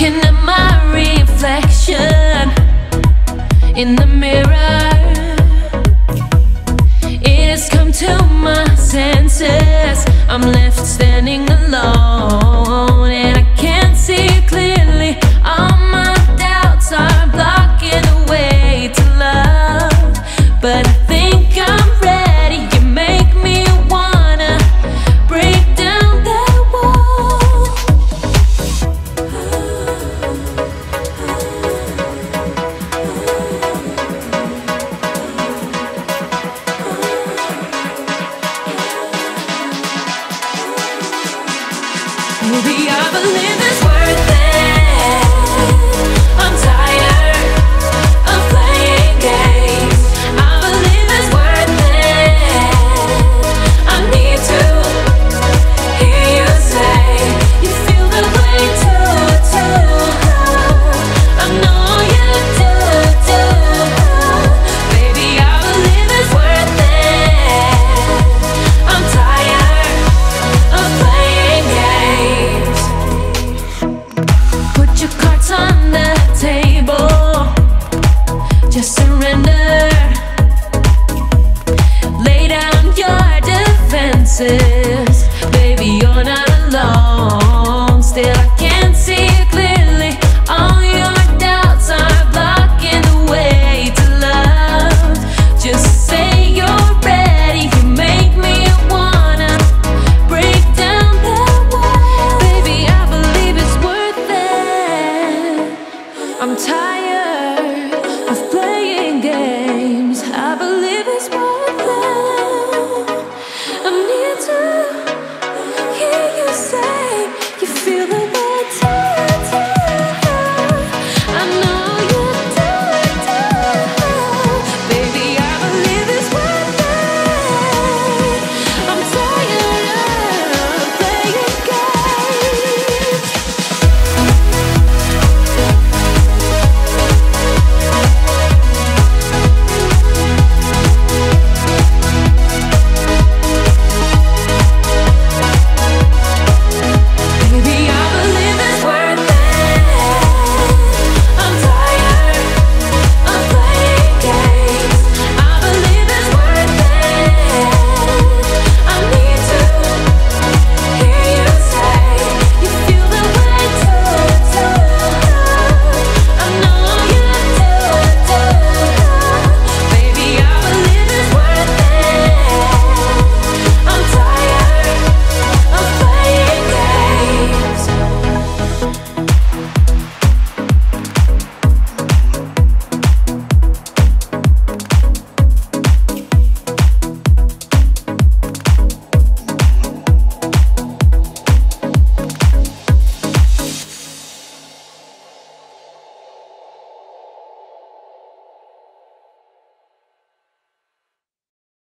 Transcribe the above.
Looking at my reflection in the mirror, it has come to my senses. I'm left standing alone, traveling Lay down your defenses. Baby, you're not alone. Still, I can't see clearly. All your doubts are blocking the way to love. Just say you're ready. You make me wanna break down. Baby, I believe it's worth it. I'm tired.